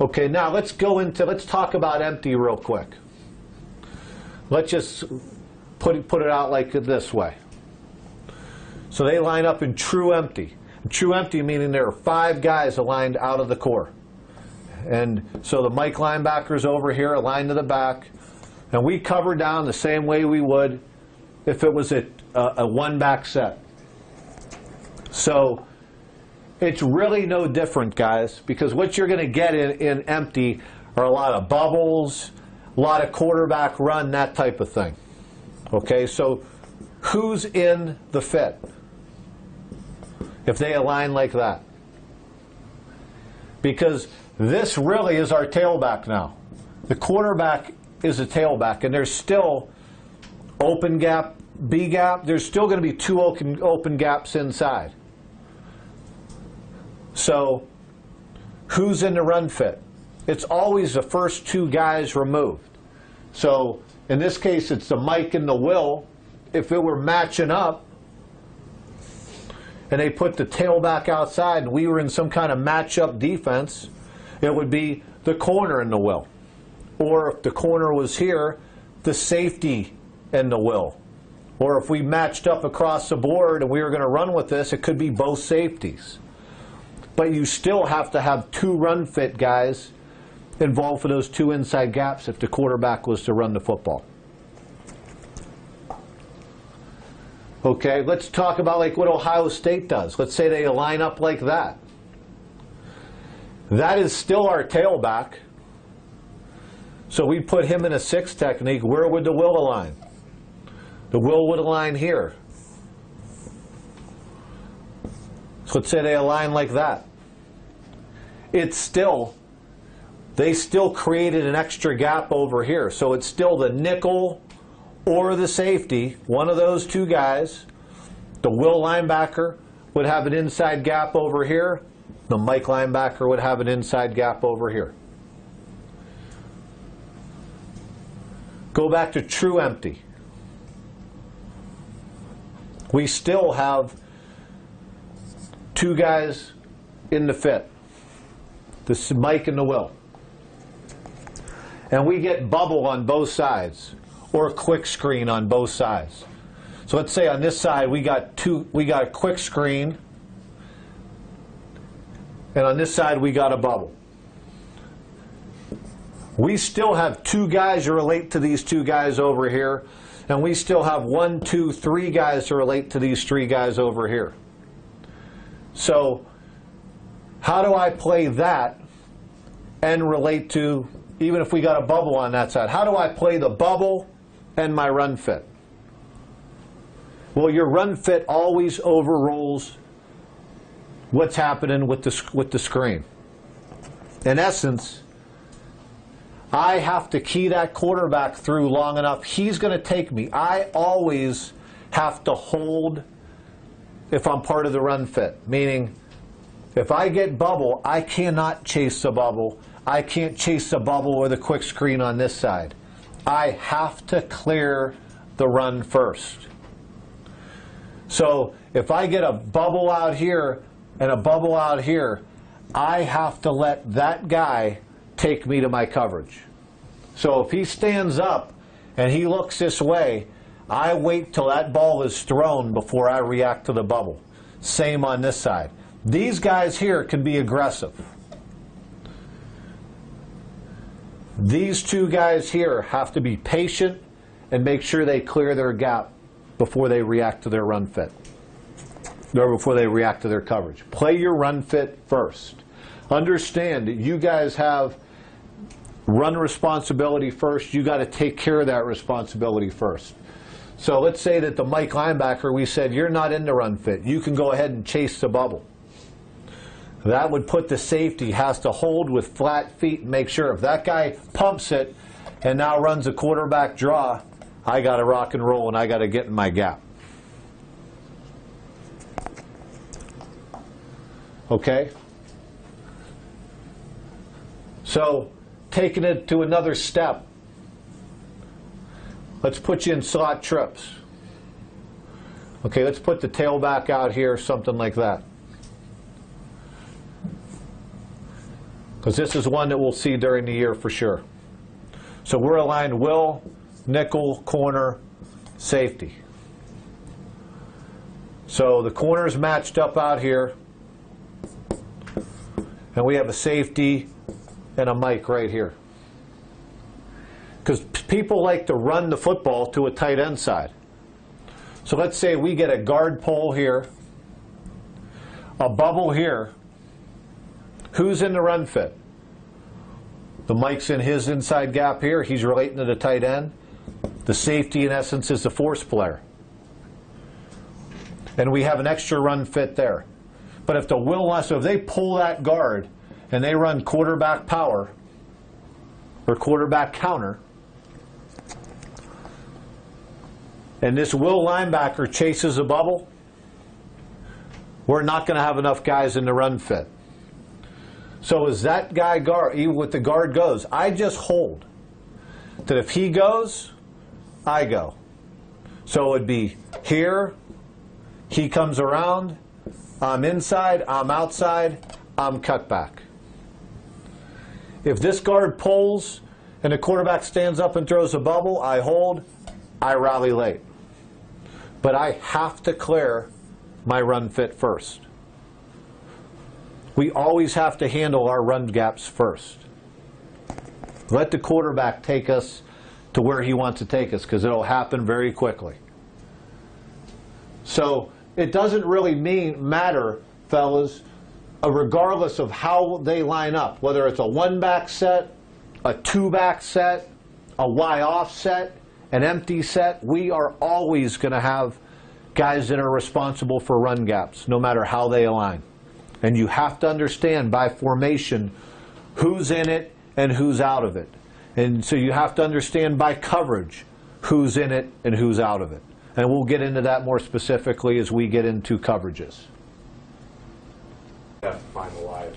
Okay, now let's go into, let's talk about empty real quick. Let's just put it, put it out like this way. So they line up in true empty. True empty meaning there are five guys aligned out of the core. And so the Mike linebacker's over here, aligned to the back. And we cover down the same way we would if it was a, a, a one back set. So it's really no different, guys, because what you're going to get in, in empty are a lot of bubbles, a lot of quarterback run, that type of thing. Okay, so who's in the fit? If they align like that. Because this really is our tailback now. The quarterback is a tailback, and there's still open gap, B gap. There's still going to be two open, open gaps inside. So who's in the run fit? It's always the first two guys removed. So in this case, it's the Mike and the Will. If it were matching up, and they put the tailback outside, and we were in some kind of matchup defense, it would be the corner and the Will. Or if the corner was here, the safety and the Will. Or if we matched up across the board and we were going to run with this, it could be both safeties. But you still have to have two run fit guys involved for those two inside gaps if the quarterback was to run the football. Okay, let's talk about like what Ohio State does. Let's say they line up like that. That is still our tailback. So we put him in a six technique. Where would the will align? The will would align here. So let's say they align like that. It's still, they still created an extra gap over here. So it's still the nickel or the safety, one of those two guys. The will linebacker would have an inside gap over here. The Mike linebacker would have an inside gap over here. Go back to true empty. We still have two guys in the fit. This Mike and the Will. And we get bubble on both sides or quick screen on both sides. So let's say on this side we got two we got a quick screen and on this side we got a bubble. We still have two guys to relate to these two guys over here, and we still have one, two, three guys to relate to these three guys over here. So how do I play that and relate to, even if we got a bubble on that side, how do I play the bubble and my run fit? Well, your run fit always overrules what's happening with the, with the screen. In essence, I have to key that quarterback through long enough. He's going to take me. I always have to hold if I'm part of the run fit, meaning if I get bubble, I cannot chase the bubble. I can't chase the bubble or the quick screen on this side. I have to clear the run first. So if I get a bubble out here and a bubble out here, I have to let that guy take me to my coverage. So if he stands up and he looks this way, I wait till that ball is thrown before I react to the bubble. Same on this side. These guys here can be aggressive. These two guys here have to be patient and make sure they clear their gap before they react to their run fit or before they react to their coverage. Play your run fit first. Understand that you guys have run responsibility first. You got to take care of that responsibility first. So let's say that the Mike linebacker, we said, you're not in the run fit. You can go ahead and chase the bubble. That would put the safety, has to hold with flat feet and make sure if that guy pumps it and now runs a quarterback draw, I got to rock and roll and I got to get in my gap. Okay? So, taking it to another step, let's put you in slot trips. Okay, let's put the tailback out here, something like that. Because this is one that we'll see during the year for sure. So we're aligned will, nickel, corner, safety. So the corner's matched up out here. And we have a safety and a Mike right here. Because people like to run the football to a tight end side. So let's say we get a guard pole here, a bubble here. Who's in the run fit? The Mike's in his inside gap here. He's relating to the tight end. The safety, in essence, is the force player. And we have an extra run fit there. But if the will line, so if they pull that guard and they run quarterback power or quarterback counter, and this will linebacker chases a bubble, we're not going to have enough guys in the run fit. So as that guy guard, even with the guard goes, I just hold that if he goes, I go. So it'd be here, he comes around, I'm inside, I'm outside, I'm cut back. If this guard pulls and the quarterback stands up and throws a bubble, I hold, I rally late. But I have to clear my run fit first. We always have to handle our run gaps first. Let the quarterback take us to where he wants to take us because it'll happen very quickly. So it doesn't really mean matter, fellas, uh, regardless of how they line up, whether it's a one back set, a two back set, a Y off set, an empty set, we are always going to have guys that are responsible for run gaps, no matter how they align. And you have to understand by formation who's in it and who's out of it. And so you have to understand by coverage who's in it and who's out of it. And we'll get into that more specifically as we get into coverages. Have to find the lie